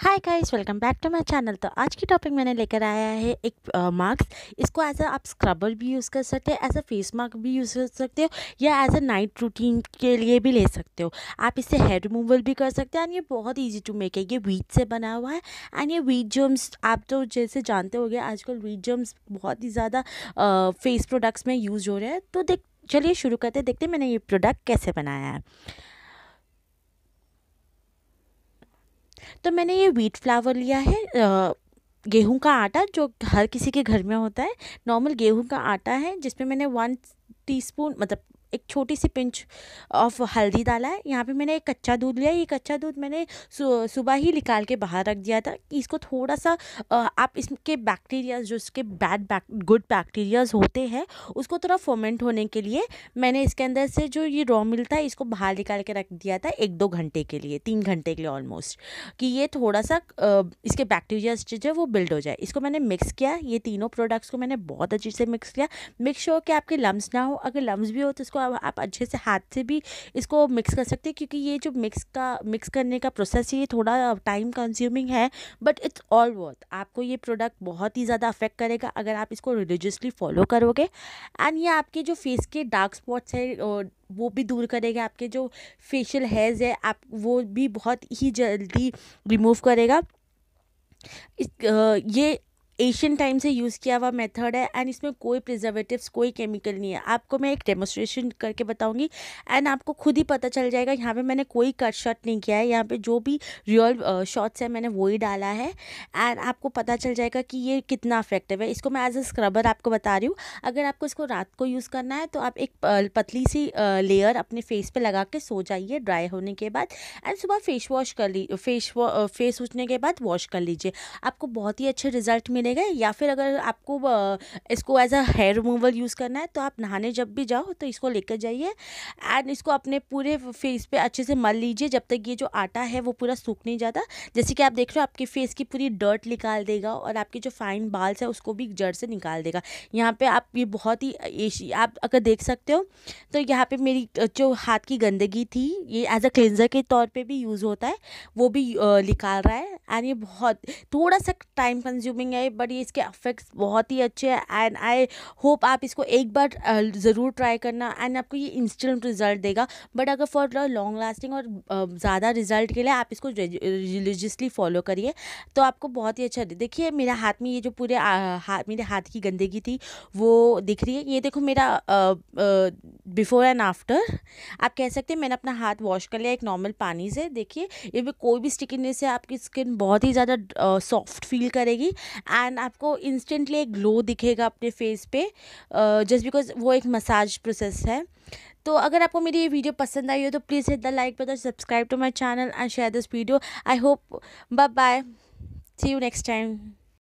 Hi guys welcome back to my channel तो आज की टॉपिक मैंने लेकर आया है एक मास्क इसको एज अ आप स्क्रबर भी यूज़ कर सकते हो एज अ फेस मास्क भी यूज़ कर सकते हो, या एज अ नाइट रूटीन के लिए भी ले सकते हो. आप इससे हेयर रिमूवल भी कर सकते हो एंड ये बहुत ईजी टू मेक है. ये वीट से बना हुआ है एंड ये वीट जर्म्स आप तो जैसे जानते हो आजकल वीट जर्म्स बहुत ही ज़्यादा फेस प्रोडक्ट्स में यूज़ हो रहे हैं. तो देख, चलिए शुरू करते देखते मैंने ये प्रोडक्ट कैसे बनाया है. तो मैंने ये वीट फ्लावर लिया है गेहूँ का आटा जो हर किसी के घर में होता है नॉर्मल गेहूँ का आटा है, जिसमें मैंने वन टीस्पून मतलब एक छोटी सी पिंच ऑफ़ हल्दी डाला है। यहाँ पे मैंने एक कच्चा दूध लिया। ये कच्चा दूध मैंने सुबह ही निकाल के बाहर रख दिया था इसको थोड़ा सा आप इसके बैक्टीरियाज जो इसके बैड बैक गुड बैक्टीरियाज होते हैं, उसको थोड़ा फोमेंट होने के लिए मैंने इसके अंदर से जो ये रॉ मिलता है इसको बाहर निकाल के रख दिया था एक दो घंटे के लिए, तीन घंटे के लिए ऑलमोस्ट कि ये थोड़ा सा इसके बैक्टीरियाज जो है वो बिल्ड हो जाए। इसको मैंने मिक्स किया। ये तीनों प्रोडक्ट्स को मैंने बहुत अच्छे से मिक्स किया मिक्स हो कि आपके लम्स ना हो। अगर लम्स भी हो तो इसको आप अच्छे से हाथ से भी इसको मिक्स कर सकते हैं क्योंकि ये जो मिक्स का मिक्स करने का प्रोसेस ये थोड़ा टाइम कंज्यूमिंग है बट इट्स ऑल वर्थ आपको ये प्रोडक्ट बहुत ही ज़्यादा अफेक्ट करेगा अगर आप इसको रिलीजियसली फॉलो करोगे. एंड ये आपके जो फेस के डार्क स्पॉट्स है वो भी दूर करेगा आपके जो फेशियल हेयर्स है आप वो भी बहुत ही जल्दी रिमूव करेगा. इस, ये एशियन टाइम से यूज़ किया हुआ मेथड है एंड इसमें कोई प्रिजर्वेटिव्स कोई केमिकल नहीं है। आपको मैं एक डेमोस्ट्रेशन करके बताऊँगी एंड आपको खुद ही पता चल जाएगा यहाँ पे मैंने कोई कट शॉट नहीं किया है। यहाँ पे जो भी रियल शॉट्स है मैंने वही डाला है एंड आपको पता चल जाएगा कि ये कितना अफेक्टिव है। इसको मैं एज अ स्क्रबर आपको बता रही हूँ। अगर आपको इसको रात को यूज़ करना है तो आप एक पतली सी लेयर अपने फेस पर लगा के सो जाइए ड्राई होने के बाद एंड सुबह फेस वॉश कर ली फेस फेस उठने के बाद वॉश कर लीजिए। आपको बहुत ही अच्छे रिज़ल्ट मिले मिलेगा या फिर अगर आपको इसको as a hair removal use करना है तो आप नहाने जब भी जाओ तो इसको लेकर जाइए एंड इसको अपने पूरे फेस पे अच्छे से मल लीजिए जब तक ये जो आटा है, वो पूरा सूख नहीं जाता। जैसे कि आप देख रहे हो, आपके फेस की पूरी डर्ट निकाल देगा और आपके जो फाइन बाल्स है, उसको भी जड़ से निकाल देगा। यहाँ पर आप ये बहुत ही एशी आप अगर देख सकते हो तो यहाँ पर मेरी जो हाथ की गंदगी थी, ये एज अ क्लेंज़र के तौर पर भी यूज़ होता है, वो भी निकाल रहा है एंड ये बहुत, थोड़ा सा टाइम कंज्यूमिंग है बट ये इसके अफेक्ट्स बहुत ही अच्छे हैं एंड आई होप आप इसको एक बार ज़रूर ट्राई करना एंड आपको ये इंस्टेंट रिज़ल्ट देगा। बट अगर फॉर लॉन्ग लास्टिंग और ज़्यादा रिज़ल्ट के लिए आप इसको रिलीजियसली फॉलो करिए तो आपको बहुत ही अच्छा देखिए मेरे हाथ में ये जो पूरे हाथ, मेरे हाथ की गंदगी थी, वो दिख रही है। ये देखो मेरा बिफोर एंड आफ्टर आप कह सकते हैं, मैंने अपना हाथ वॉश कर लिया, एक नॉर्मल पानी से। देखिए ये भी कोई भी स्टिकीनेस से आपकी स्किन बहुत ही ज़्यादा सॉफ्ट फील करेगी एंड आपको इंस्टेंटली एक ग्लो दिखेगा अपने फेस पे जस्ट बिकॉज़ वो एक मसाज प्रोसेस है। तो अगर आपको मेरी ये वीडियो पसंद आई हो तो please hit the like button subscribe to my channel and share this video I hope bye see you next time